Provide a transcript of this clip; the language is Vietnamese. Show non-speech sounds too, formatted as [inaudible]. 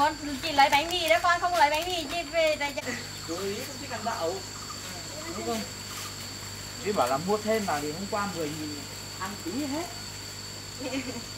muốn chị lấy bánh mì đó con không lấy bánh mì chị về đây chú ý cũng chỉ cần đậu đúng không? Chị bảo là mua thêm vào thì hôm qua 10 nghìn ăn tí hết. [laughs]